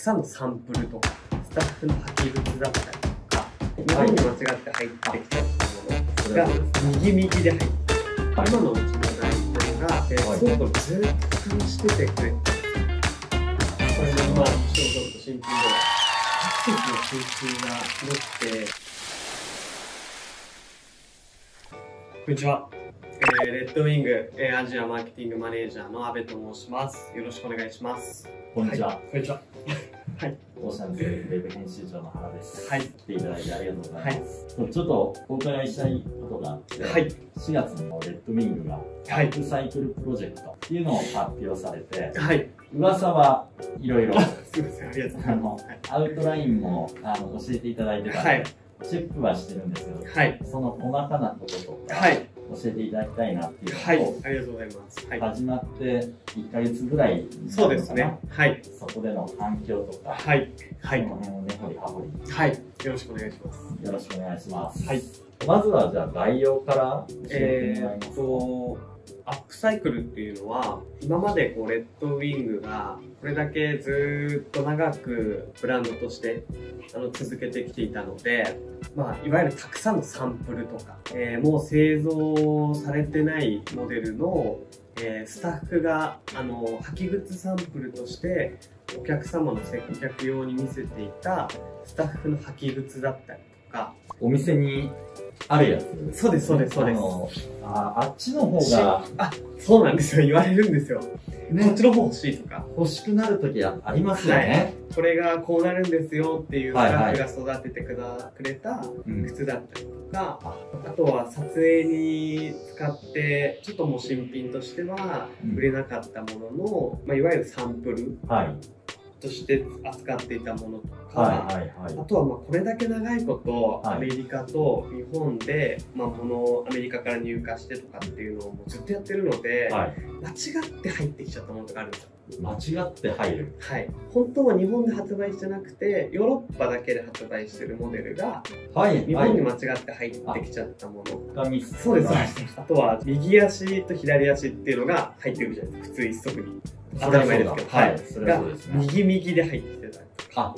さんのサンプルとかスタッフの履き靴だったりとか日本に間違って入ってきたものが右右で入って今のうちの代表が、倉庫にずっと保管しててくれてこれもまあちょっと新品でアクセスの新品が広くてこんにちは、えーレッドウィング、えーアジアマーケティングマネージャーの阿部と申します。よろしくお願いします。こんにちは。はいこんにちははい。オーシャンズウェブ編集長の原です。はい。来ていただいてありがとうございはい。ます。ちょっとお伺いしたいことがあって、はい。4月にもレッドウィングがはい。アップサイクルプロジェクトっていうのを発表されて、はい。噂はいろいろ、すみませんありがとうございあのます、アウトラインもあの教えていただいてたはい。チェックはしてるんですけど、はい。その細かなこととか、はい教えていただきたいなっていうはいありがとうございます。はい。始まって1ヶ月ぐらいそうですね。はい。そこでの環境とか、はい。はい。その辺をね、掘り葉掘り。はい。よろしくお願いします。よろしくお願いします。はい。まずはじゃあ概要から教ええてもらいますか？ーっとアップサイクルっていうのは今までこうレッドウィングがこれだけずっと長くブランドとしてあの続けてきていたので、まあ、いわゆるたくさんのサンプルとか、えーもう製造されてないモデルの、えースタッフがあの履き靴サンプルとしてお客様の接客用に見せていたスタッフの履き靴だったりとかお店にあるやつ。そうですそうですそうです。あのああっちの方が、あそうなんですよ。言われるんですよ。こっね、ちの方欲しいとか。欲しくなるときありますよね。これがこうなるんですよっていうスタはいはい。ッフが育ててくだくれたうん。靴だったりとか、ああとは撮影に使ってちょっともう新品としてはうん。売れなかったものの、まあ、いわゆるサンプルはい。として扱っていたものとか、はいはいはいあ。とはまあこれだけ長いことはいアメリカと日本で、まあ、物をアメリカから入荷してとかっていうのをもうずっとやってるので、はい。間違って入ってきちゃったものとかあるんですよ間違って入る。はい、本当は日本で発売してなくてヨーロッパだけで発売してるモデルがはい。日本に間違って入ってきちゃったもの、はい。ミスそうですそうですあとは右足と左足っていうのが入ってるじゃないですか普通一足に当たり前ですけどはい。それはがそうですね。右右で入ってたあ、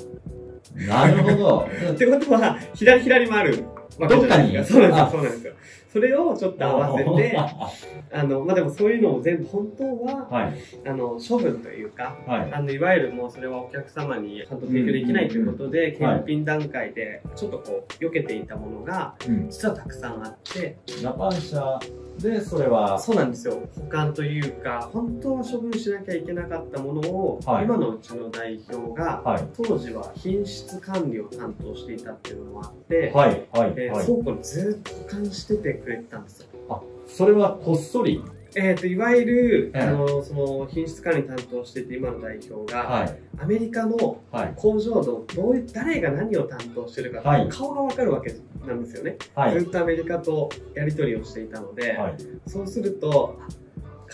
なるほど。ってことは左左もあるわけじゃないですかどっかに？そうなんですよそうなんですよそれをちょっと合わせて あのまあでもそういうのを全部本当ははい。あの処分というかはい。あのいわゆるもうそれはお客様にちゃんと提供できないということで、検品段階でちょっとこう避けていたものがうん。実はたくさんあってジャパン社でそれは、そうなんですよ保管というか本当は処分しなきゃいけなかったものを、はい今のうちの代表がはい。当時は品質管理を担当していたっていうのもあって、はい。はい。えーはい。倉庫にずっと保管しててくれてたんですよあ、それはこっそり。えー、といわゆる、ええあのその品質管理担当していて今の代表が、はい。アメリカのはい。工場の誰が何を担当してるか、はい顔がわかるわけなんですよね、はい。ずっとアメリカとやり取りをしていたので、はい。そうするとあ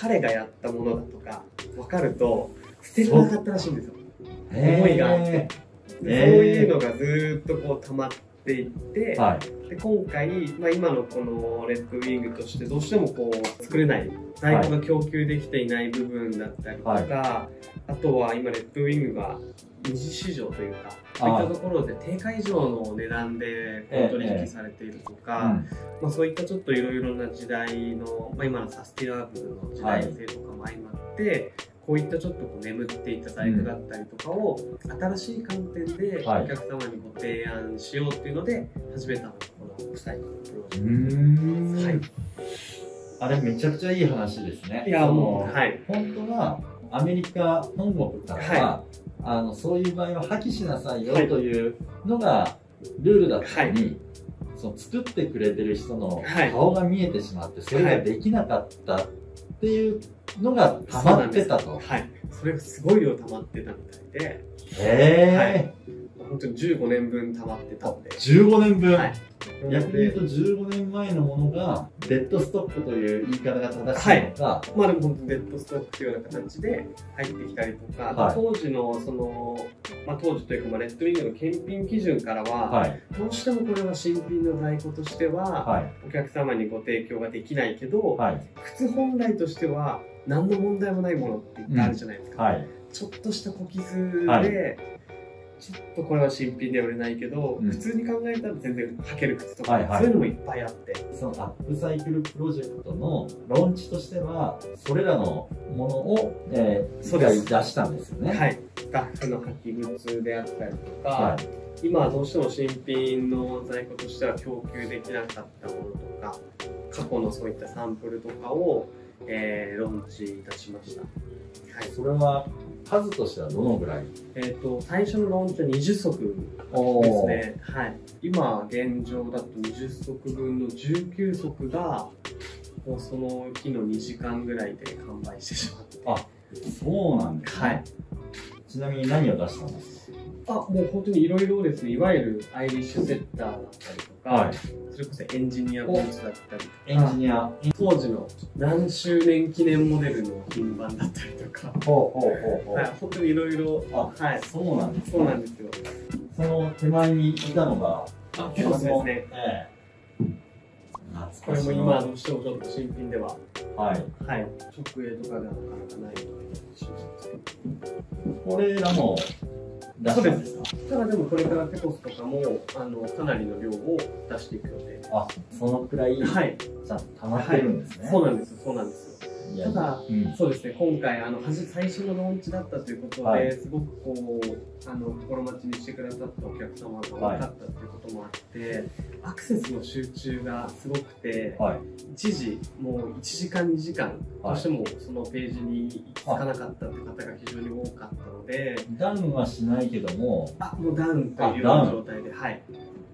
彼がやったものだとかわかると捨てられなかったらしいんですよ思いがあってでそういうのがずっとこう溜まっていって、はい。で今回、まあ、今のこのレッドウィングとしてどうしてもこう作れない在庫が供給できていない部分だったりとか、あとは今レッドウィングが二次市場というかそういったところで定価以上の値段でこう取引されているとか、うんまあ、そういったちょっといろいろな時代の、まあ、今のサスティナブルの時代性とかも相まって、こういったちょっとこう眠っていた在庫だったりとかを新しい観点でおはい。客様にご提案しようっていうので始めたのがこのアップロジうェクト。はい。あれめちゃくちゃいい話ですね。いやもうはい。本当はアメリカ本国からは、あのそういう場合は破棄しなさいよはい。というのがルールだったのに、その作ってくれてる人のはい。顔が見えてしまって、それができなかったっていうのが溜まってたと。はい。それがすごい量溜まってたみたいで。へ本当に15年分溜まってたんで。ー、15年分、はい。逆に言うと15年前のものがデッドストックという言い方が正しいのか、まあでも本当にデッドストックというような形で入ってきたりとか、はい。当時のその、まあ、当時というか、まあ、レッドウィングの検品基準からは、はい、どうしてもこれは新品の在庫としては、はい、お客様にご提供ができないけど、はい、靴本来としては何の問題もないものっていっぱいあるじゃないですか、はい、ちょっとした小傷で、はい。ちょっとこれは新品では売れないけど、うん。普通に考えたら全然履ける靴とか、はいはい。そういうのもいっぱいあって。そのアップサイクルプロジェクトのローンチとしては、それらのものを、えー、そうです。一回出したんですよね。はい。スタッフの履き靴であったりとか、はい。今はどうしても新品の在庫としては供給できなかったものとか過去のそういったサンプルとかを、えーローンチいたしました、はい。それは数としてはどのぐらい？えー、と最初のローンチは20足おですね、はい、今現状だと20足分の19足がもうその日の2時間ぐらいで完売してしまって。そうなんですね。はい。ちなみに何を出したんですあもう本当にいろいろですね。いわゆるアイリッシュセッターだったりとか、はい。それこそエンジニアブーツだったりとかエンジニア。当時の何周年記念モデルの品番だったりとか、ほうほうほうほう。はい、本当にいろいろあはいそうなんですそうなんですよ。その手前にいたのが、あ結構ですねええ。これも今どうしてもちょっと新品では。はい。はい。直営とかではなかなかないと思ってしまう。んでこれらも出したんです。かただでもこれからテコスとかもあのかなりの量を出していくのであ、そのくらい、はい。ちゃ溜まってるんですね。そうなんですそうなんですただうん。そうですね今回あの最初のローンチだったということで、はいすごくこうあの心待ちにしてくださったお客様が多かったということもあって、アクセスの集中がすごくて、はい。一時もう1時間2時間どはいうしてもそのページに行き着かなかったという方が非常に多かったのでダウンはしないけども、あもうダウンという状態ではい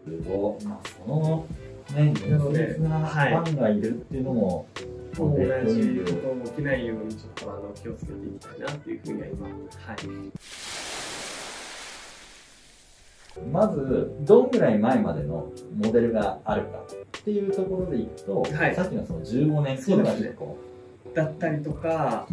すごい。まあ、その、ね、熱烈なファンがいるっていうのも、同じことも起きないようにちょっとあの気をつけていきたいなっていうふうには今はいまず、どんぐらい前までのモデルがあるかっていうところでいくと、はいさっきのその15年っていうのが結構、だったりとか、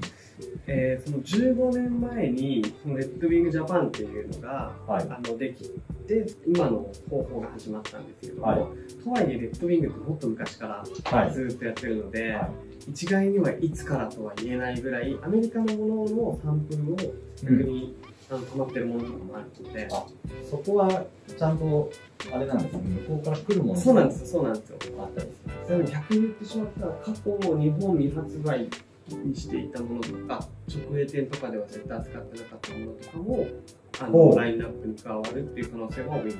えーその15年前にそのレッドウィングジャパンっていうのがはい。あのできて今の方法が始まったんですけども、はいとはいえレッドウィングってもっと昔からはい。ずっとやってるので、はい一概にはいつからとは言えないぐらいアメリカのもののサンプルを逆に、あの溜まってるものとかもあるので、あそこはちゃんと、あれなんですね、向こうから来るものそうなんですよそうなんですよ。あったりする逆に言ってしまったら過去日本未発売にしていたものとか直営店とかでは絶対扱ってなかったものとかもあのラインナップに加わるっていう可能性は多い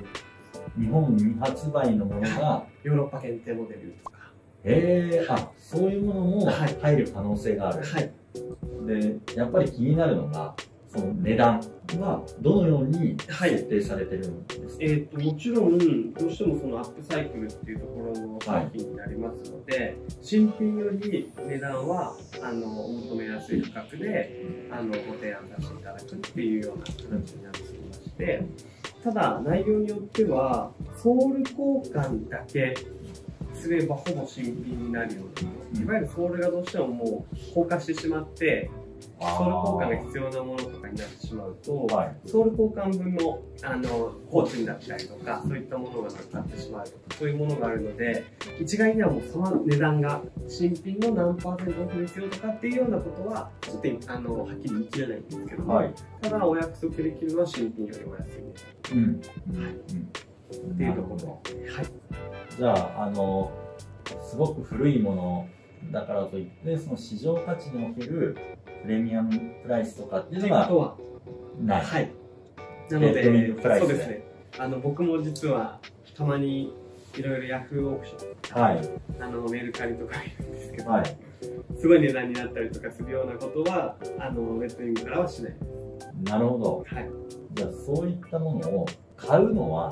日本未発売のものが、ヨーロッパ限定モデルとかえー、あそういうものもはい。入る可能性がある、はい。でやっぱり気になるのがその値段はどのようにはい。設定されてるんですか、えー、ともちろんどうしてもそのアップサイクルっていうところの商品になりますので、新品より値段はあのお求めやすい価格であのご提案させていただくっていうような形になっておりましてただ内容によってはソール交換だけすればほぼ新品になるようないわゆるソールがどうしてももう硬化してしまってソール交換が必要なものとかになってしまうと、はい。ソール交換分のあの工賃だったりとかそういったものがなくなってしまうとかそういうものがあるので一概にはもうその値段が新品の何パーセントオフですよとかっていうようなことはちょっとあのはっきり言い切れないんですけども、はい。ただお約束できるのは新品よりお安いねうん。うん。っていうところはいじゃああのすごく古いものだからといってその市場価値におけるプレミアムプライスとかっていうのがない、はい。なのでそうですね。あの僕も実はたまにいろいろヤフーオークションはい。あのメルカリとかいるんですけど、はい。すごい値段になったりとかするようなことはあのレッドウィングからはしない。なるほど。はい。じゃあそういったものを買うのは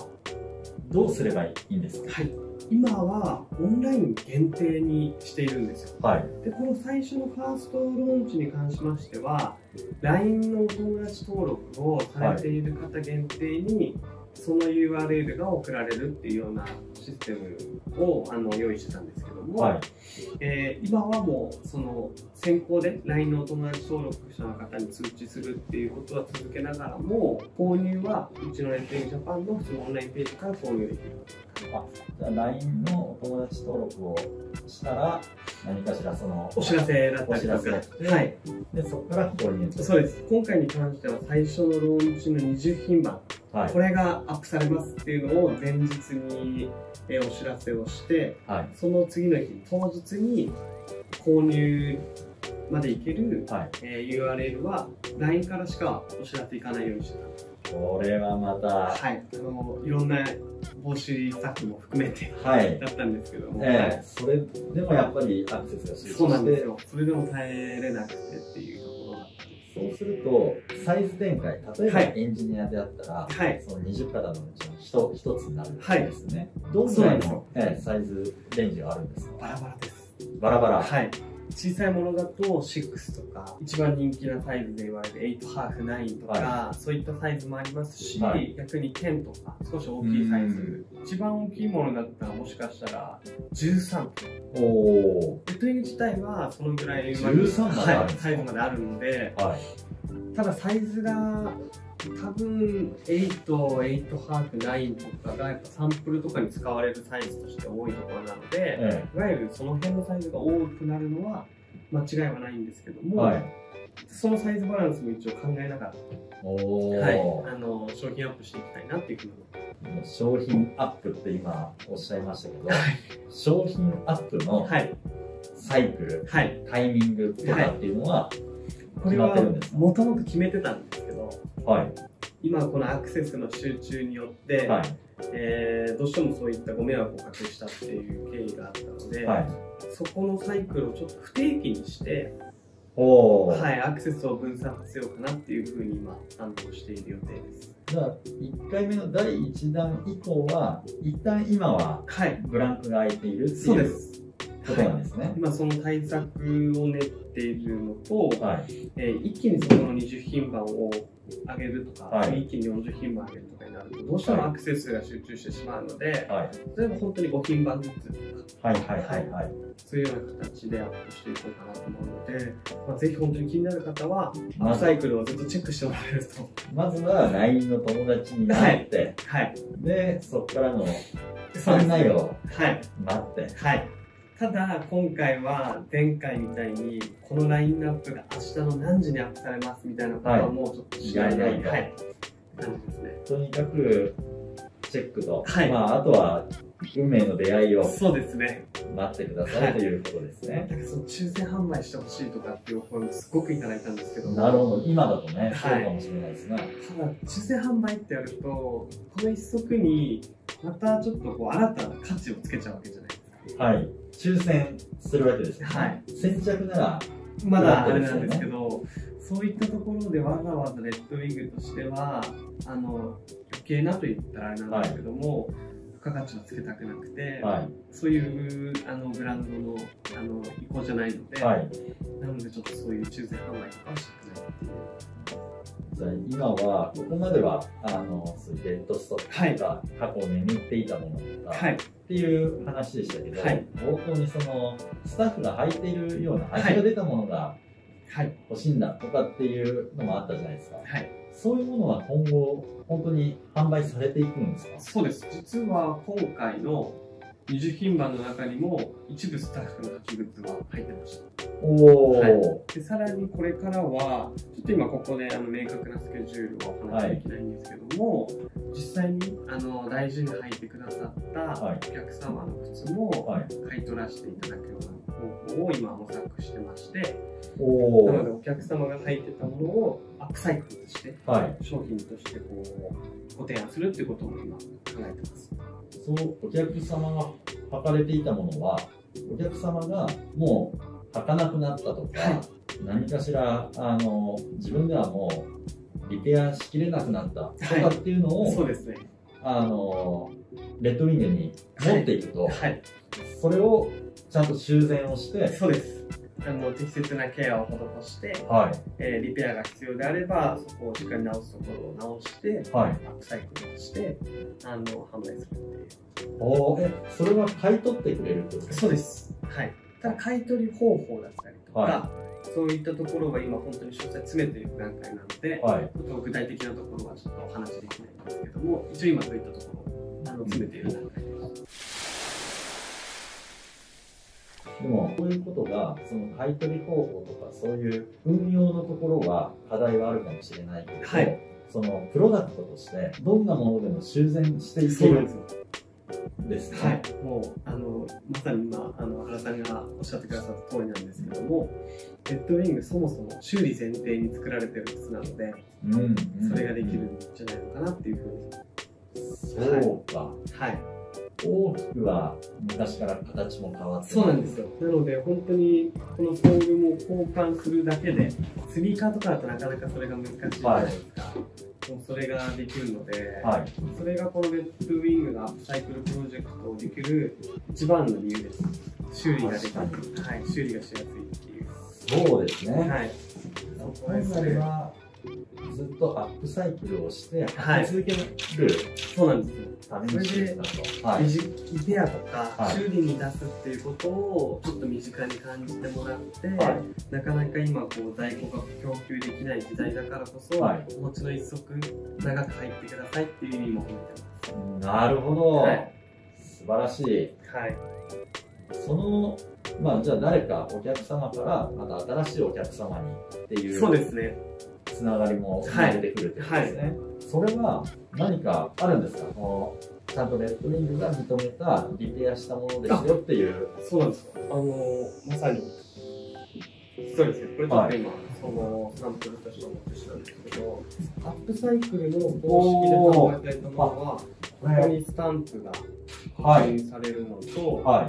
どうすればいいんですか？はい、今はオンライン限定にしているんですよ。はい。でこの最初のファーストローンチに関しましては LINE のお友達登録をされている方限定に、その URL が送られるっていうようなシステムをあの用意してたんですけども、はいえー今はもうその先行で LINE のお友達登録者の方に通知するっていうことは続けながらも購入はうちのレッドインジャパンの普通のオンラインページから購入できる。あじゃあ LINE のお友達登録をしたら何かしらそのお知らせだったりとか。お知らせはい。でそこから購入とそうです今回に関しては最初のローンチの20品番はいこれがアップされますっていうのを前日にえーお知らせをして、はい。その次の日、当日に購入まで行ける、はい。えー URL は LINE からしかお知らせいかないようにしてた。これはまたはい。あの、いろんな防止スタッフも含めてはい。だったんですけども、ええ。それでもやっぱりアクセスが集中してそうなんですよ。それでも耐えれなくてっていうところだったんです。そうすると、サイズ展開、例えばはい。エンジニアであったら、はい。その20型のうちの一一つになるんはいですね。どんぐそうなんですよらいの、ええサイズレンジがあるんですか？バラバラです。バラバラ。はい。小さいものだと6とか、一番人気なサイズで言われる8ハーフ9とか、はそういったサイズもありますし、はい逆に10とか、少し大きいサイズ。一番大きいものだったらもしかしたら13とか。おおレッドウィング自体はそのぐらい13まであるんはい、サイズまであるので、ー。はい。ただサイズが多分8、8ハーフ9とかがやっぱサンプルとかに使われるサイズとして多いところなので、えいわゆるその辺のサイズが多くなるのは間違いはないんですけども、えはい。そのサイズバランスも一応考えながら、はい、あの商品アップしていきたいなっていうふうに。商品アップって今おっしゃいましたけど、商品アップのはい、サイクル、はい、タイミングとかっていうのは、決まってるんですか？もともと決めてたんではい。今このアクセスの集中によって、はい。えーどうしてもそういったご迷惑をおかけしたっていう経緯があったので、はい。そこのサイクルをちょっと不定期にして、はい、アクセスを分散させようかなっていうふうに今担当している予定です。じゃあ、1回目の第1弾以降は、一旦今ははい、ブランクが空いているっていうそうです。ことなんですね。今その対策を練っているのと、はい。えー一気にそこの20品番を上げるとか、はい一気に40品番上げるとかになるとどうしてもアクセスが集中してしまうので、はい。例えば本当に5品番ずつとかはい。はい。はい。はい。そういうような形でアップしていこうかなと思うので、まあ、ぜひ本当に気になる方はアップサイクルをずっとチェックしてもらえるとまずは LINE の友達になって、はいで、そこからのそうです案内をはい待って、はいただ今回は前回みたいにこのラインナップが明日の何時にアップされますみたいなことはもうちょっと知らない、はいはい、感じですね。とにかくチェックと、はい。まあ、あとは運命の出会いをそうですね。待ってくださいということですね。なんかその抽選販売してほしいとかっていうお声もすごくいただいたんですけど。なるほど、今だとね、そうはいかもしれないですね。ただ抽選販売ってやるとこの一足にまたちょっとこう新たな価値をつけちゃうわけじゃないですかはい。抽選するわけですよね。はい先着なら、まだあれなんですけどそういったところでわざわざレッドウィングとしてはあの余計なと言ったらあれなんですけども、付加価値をつけたくなくて、はい。そういうあのブランドのあの意向じゃないので、はい。なのでちょっとそういう抽選販売とかはしてないっていうじゃあ今は、ここまでは、あの、そういうデッドストックとか、過去眠っていたものとか、はい。っていう話でしたけど、はい。冒頭にそのスタッフが履いているような味が出たものがはい。欲しいんだとかっていうのもあったじゃないですか。はい。そういうものは今後本当に販売されていくんですか？そうです。実は今回の20品番の中にも一部スタッフの履き靴は入ってました。おお、はいでさらにこれからはちょっと今ここであの明確なスケジュールをお話しできないんですけども、実際にあの大事に履いてくださったはい。お客様の靴もはい。買い取らせていただくような方法を今模索してましておなのでお、お客様が履いてたものをアップサイクルとしてはい。商品としてこうご提案するっていうことも今考えてます。そう、お客様が履かれていたものは、お客様がもう履かなくなったとか、はい。何かしら、あの、自分ではもうリペアしきれなくなったとかっていうのを、そうですね。あの、レッドウィングに持っていくと、はい。それをちゃんと修繕をして、そうです。あの適切なケアを施してはい。えーリペアが必要であればそこをしっかり直すところを直してはい。アップサイクルしてあの販売するっていう。おーえ、それは買い取ってくれるってことですか？そうです。はい。ただ買い取り方法だったりとか、はそういったところは今本当に詳細詰めている段階なので、はい。ちょっと具体的なところはちょっとお話しできないんですけども一応今そういったところをあの詰めている段階です、でも、こういうことが、その買い取り方法とか、そういう運用のところは課題はあるかもしれないけれど、はいそのプロダクトとしてどんなものでも修繕していける。ですね。はい、もうあのまさに今あの原さんがおっしゃってくださった通りなんですけども、レッドウィングそもそも修理前提に作られてる靴なので、うんうんそれができるんじゃないのかなっていうふうに、そうか。はい、大きくは昔から形も変わってそうなんですよ。なので本当にこの工具も交換するだけで、スニーカーとかだとなかなかそれが難しいじゃないですか。もうそれができるので、はい。それがこのレッドウィングがアップサイクルプロジェクトをできる一番の理由です。修理ができる。確はい、修理がしやすいっていう。そうですね。はい。本来はずっとアップサイクルをしてはい続けるそうなんですよ。ためにしてたと。はい。短いペアとか、はい修理に出すっていうことをちょっと身近に感じてもらって、はいなかなか今こう在庫が供給できない時代だからこそ、はいお持ちの一足長く入ってくださいっていう意味も込めてなるほど。はい素晴らしい。ます。はい。その、まあ、じゃあ誰かお客様からまた新しいお客様にっていうそうですね。つながりも出てくるってことですね。それは何かあるんですか？このちゃんとレッドウィングが認めたリペアしたものですよっていう。そうなんですよ。あのまさに、そうですね。これちょっと今、そのサンプルとしてお持ちしたんですけど、アップサイクルの公式で販売されたものは、ここにスタンプがはい。確認されるのと、はい。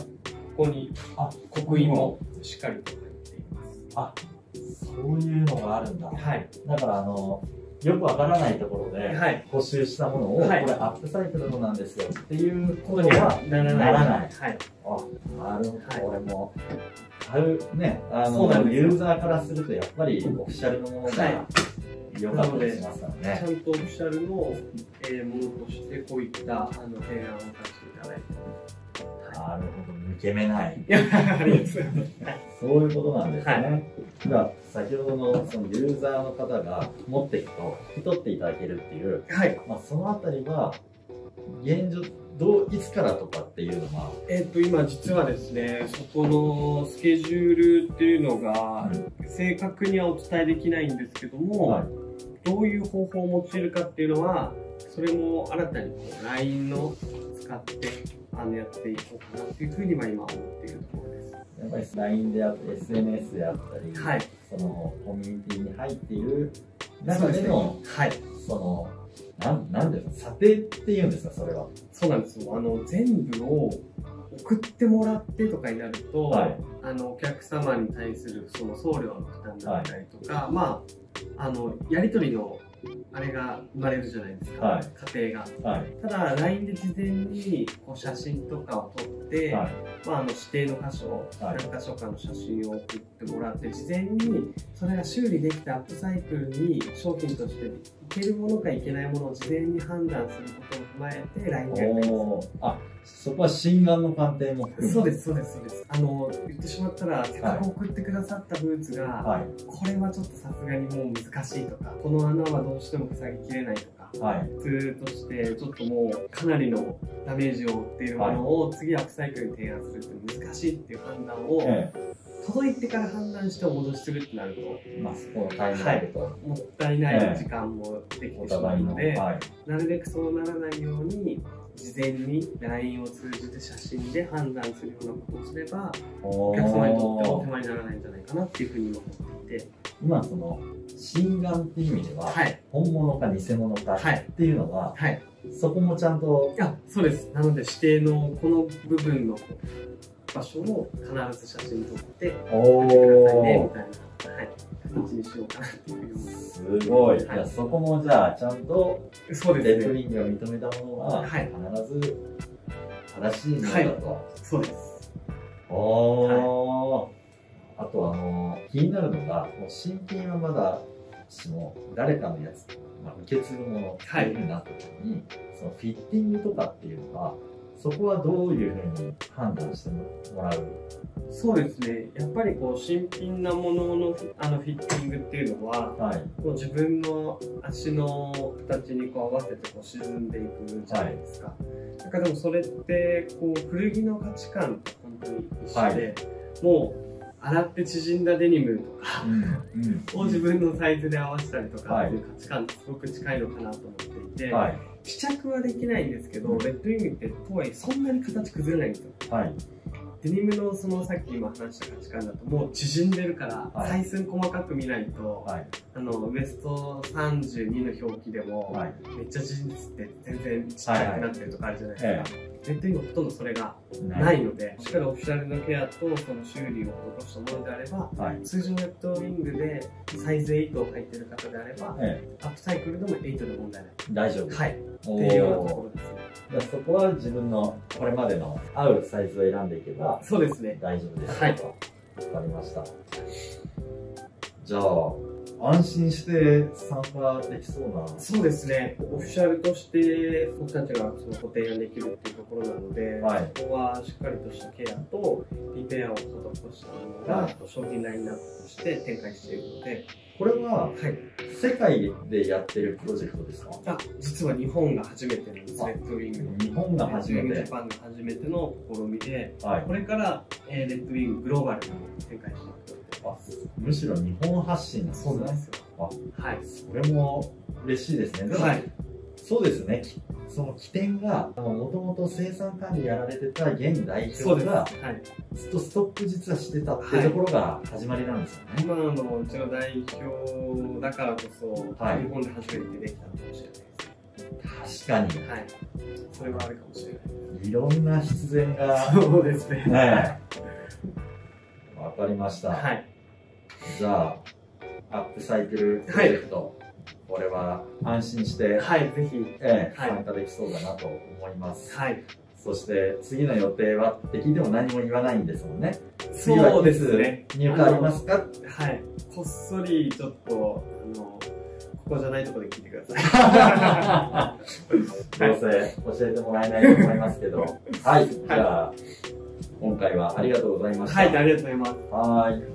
ここにあ、刻印もしっかりと入っています。あ、そういうのがあるんだ。はい。だからあの、よくわからないところで、はい。補修したものを、はいこれアップサイクルのなんですよっていうここととにははならない。ならない。はい。あ、なるほど、はいこれも。あるね、あの、ユーザーからするとやっぱりオフィシャルのものがは良かったりしますからちね。ゃんとオフィシャルの、えーものとして、こういったあの提案をさせていただいて。はなるほど、抜け目ない。い。いや、ありがとうございます。そういうことなんですね。では、先ほどのそのユーザーの方が持っていくと引き取っていただけるっていう、はい。まあ、そのあたりは、現状、どう、いつからとかっていうのは、えっ、と、今実はですね、そこのスケジュールっていうのが、正確にはお伝えできないんですけども、はいどういう方法を用いるかっていうのは、それも新たにこう LINE の使ってあのやっていこうかなっていうふうには今思っているところです。やっぱり LINE であったり、SNS であったり、はい。そのコミュニティに入っている中での、はい。その、なん、なんですか、査定っていうんですか、それは。そうなんですよ。あの、全部を送ってもらってとかになると、はいあの、お客様に対するその送料の負担だったりとか、まあ、あの、やりとりの、あれが生まれるじゃないですか、はい家庭が。はい。ただ、LINE で事前にこう写真とかを撮って、はい。まあ、あの指定の箇所、はい何箇所かの写真を送ってもらって、事前にそれが修理できたアップサイクルに商品としていけるものかいけないものを事前に判断することを踏まえて LINE でやっていまおーあ、そこは心眼の鑑定も。そうです、そうです、そうです。あの、言ってしまったら、せっかく送ってくださったブーツが、はい。これはちょっとさすがにもう難しいとか、この穴はどうしても塞ぎきれないとか、はい。としてちょっともうかなりのダメージを負っているものを次アップサイクルに提案するって難しいっていう判断をえ届いてから判断してお戻しするってなるとえ。まあ、そこのタイムラインと、もったいない時間もできおてしまうの、ので、はい。なるべくそうならないように事前に LINE を通じて写真で判断するようなことをすればおお客様にとっても手ー間にならないんじゃないかなっていうふうに今思っていて。今、その、心眼っていう意味では、はい。本物か偽物かはいっていうのは、はい。そこもちゃんと、あそうです。なので指定のこの部分の場所を必ず写真撮ってお送ってくださいねみーたいな、はい、形にしようかなっていす。ごい。はい。じゃあそこもじゃあ、ちゃんと、そうレですね。ッドウィングが認めたものは、はい。必ず正しいものだと。そうです。おー、あとあの気になるのが、もう新品はまだしも誰かのやつ、まあ、受け継ぐものっていうふうになった時に、そのフィッティングとかっていうのは、そこはどういうふうに判断してもらう？そうですね。やっぱりこう新品なもののあのフィッティングっていうのははい。こう自分の足の形にこう合わせてこう沈んでいくじゃないですか。なんかでもそれってこう古着の価値観と本当に一緒で、もう洗って縮んだデニムとかうんうん。を自分のサイズで合わせたりとかはいっていう価値観とすごく近いのかなと思っていて、はい試着はできないんですけど、レッドウィングってとはいえそんなに形崩れないんですよ。はいデニムのそのさっき今話した価値観だともう縮んでるから、はい。採寸細かく見ないと、はい。あのウエスト32の表記でも、はい。めっちゃ縮んでって全然ちっちゃくなってるとかあるじゃないですか。えレッドウィングはほとんどそれがなないので、しっかりオフィシャルのケアとその修理を施したものであれば、はい。通常レッドウィングでサイズ8を履いてる方であれば、えアップサイクルでも8で問題ない。え大丈夫。はい。っておいうようなとーころですね。じゃあそこは自分のこれまでの合うサイズを選んでいけばそうですね。大丈夫ですはい。とわかりました。じゃあ安心して参加できそうな。そうですね。オフィシャルとして僕たちがそのご提案できるっていうところなので、はい。ここはしっかりとしたケアとリペアを施したものが、はい商品ラインナップとして展開しているので、これははい。世界でやってるプロジェクトですか？あ、実は日本が初めてなんです、あレッドウィングの。日本が初めてジャパンが初めての試みで、はいこれから、えーレッドウィンググローバルに展開していくので。あむしろ日本発信なんですねそうなんですよ。あはい。それも嬉しいですねはい。そうですねきその起点がもともと生産管理やられてた現代。表がはい。ずっとストップ実はしてたっていうところが始まりなんですよね、今のうちの代表だからこそ、はい日本で初めてできたのかもしれないです。確かはい。それはあるかもしれない。にいろんな必然がそうですね。ねえわかりました、はい。じゃあアップサイクルプロジェクト、これは安心して、はい、ぜひ。ええはい参加できそうだなと思います、はい。そして次の予定はって聞いても何も言わないんですもんねそうですね。入荷ありますか？はい。こっそりちょっと、あの、ここじゃないところで聞いてください。どうせ教えてもらえないと思いますけどはい、じゃあ今回はありがとうございましたはい、ありがとうございます。はーい